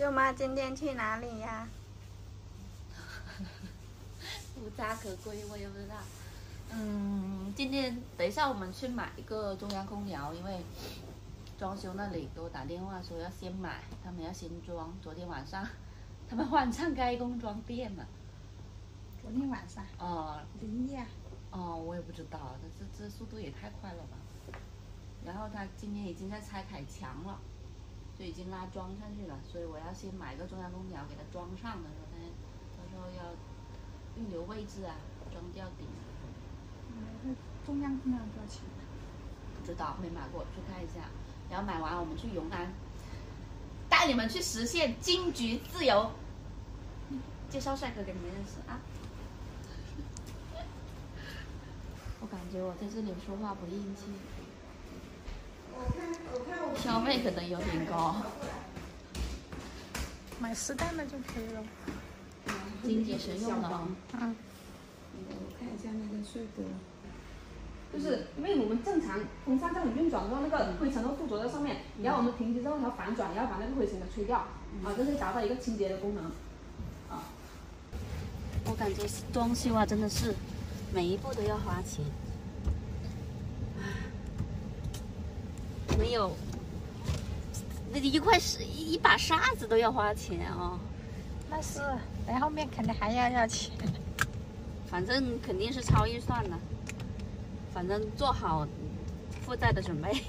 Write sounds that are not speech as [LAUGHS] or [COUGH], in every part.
舅妈今天去哪里呀？[LAUGHS] 无家可归，我也不知道。嗯，今天等一下我们去买一个中央空调，因为装修那里给我打电话说要先买，他们要先装。昨天晚上他们晚上开工装电了。昨天晚上哦零夜，哦，我也不知道，这这这速度也太快了吧。然后他今天已经在拆凯墙了，就已经拉装上去了，所以我要先买个中央空调给它装上的时候，它到时候要预留位置啊，装吊顶。嗯，中央空调多少钱？不知道，没买过，去看一下。然后买完我们去永安，带你们去实现金桔自由。介绍帅哥给你们认识啊！[LAUGHS] 我感觉我在这里说话不硬气。消费可能有点高。买十袋的就可以了。经济实用的啊。嗯。我看一下那个税格。就是因为我们正常风扇在运转的话，那个灰尘都附着在上面，然后我们停机之后它反转，然后把那个灰尘给吹掉，啊，这是达到一个清洁的功能。啊。我感觉装修啊，真的是每一步都要花钱。没有，那一块石一把沙子都要花钱哦。那是，来后面肯定还要要钱。反正肯定是超预算的，反正做好负债的准备，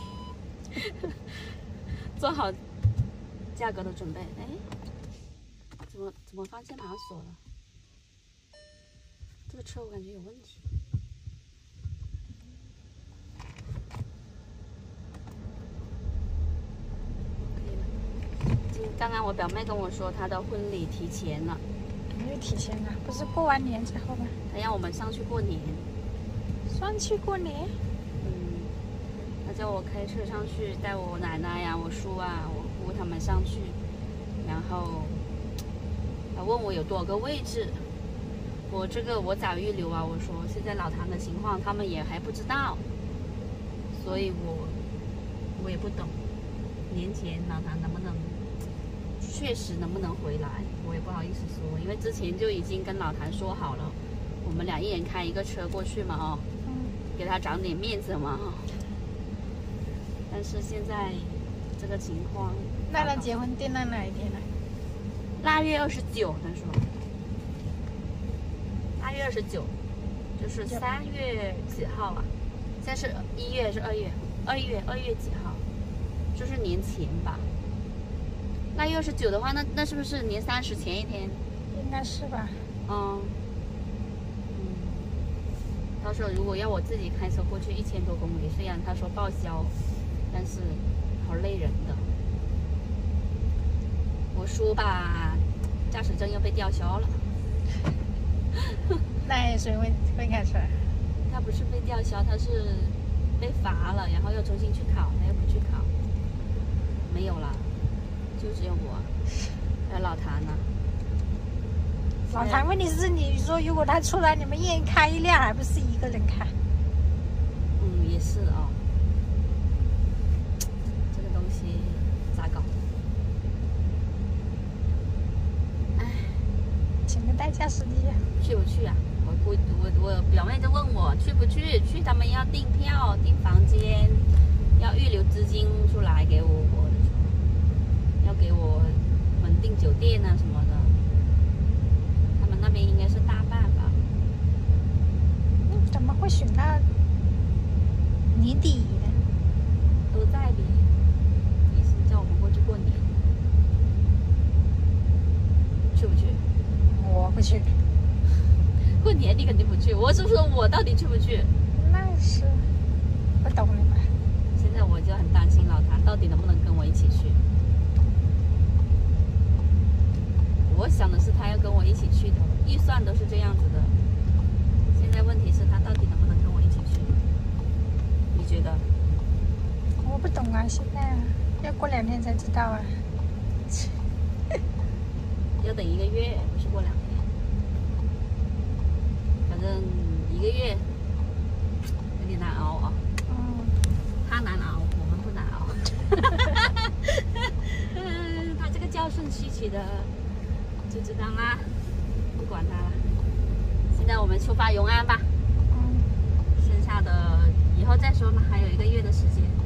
[LAUGHS] 做好价格的准备。哎，怎么怎么方向盘锁了？这个车我感觉有问题。刚刚我表妹跟我说，她的婚礼提前了。没有提前啊，不是过完年之后吗？她让我们上去过年。上去过年？嗯。她叫我开车上去，带我奶奶呀、我叔啊、我姑他们上去，然后她问我有多少个位置。我这个我早预留啊，我说现在老唐的情况他们也还不知道，所以我我也不懂年前老唐能不能确实能不能回来，我也不好意思说，因为之前就已经跟老谭说好了，我们俩一人开一个车过去嘛，哦，给他长点面子嘛，哈。但是现在这个情况，那他结婚定在哪一天呢？腊月二十九，他说。腊月二十九，就是三月几号啊？现在是一月还是二月？二月二月几号？就是年前吧。腊月二十九的话，那那是不是年三十前一天？应该是吧。嗯。嗯。他说如果要我自己开车过去一千多公里，虽然他说报销，但是好累人的。我叔吧，驾驶证又被吊销了。[LAUGHS] 那谁会会开车？他不是被吊销，他是被罚了，然后又重新去考，他又不去考，没有了，就只有我，还有老谭呢。老谭，问题是你说如果他出来，你们一人开一辆，还不是一个人开？嗯，也是哦。这个东西咋搞？哎，请个代驾司机。去不去啊？我我我表妹就问我去不去？去他们要订票、订房间，要预留资金出来给我，要给我们订酒店啊什么的。他们那边应该是大办吧？嗯，怎么会选到年底呢？都在的，意思叫我们过去过年，去不去？我不去。[LAUGHS] 过年你肯定不去，我是说我到底去不去？那是不懂你们。现在我就很担心老谭到底能不能跟我一起去。我想的是他要跟我一起去的，预算都是这样子的。现在问题是他到底能不能跟我一起去？你觉得？我不懂啊，现在要过两天才知道啊。[LAUGHS] 要等一个月，不是过两天。反正一个月有点难熬啊。嗯。他难熬，我们不难熬。[LAUGHS] [LAUGHS] 他这个教授升起起的，就知道啦，不管他。了现在我们出发永安吧。剩下的以后再说嘛还有一个月的时间。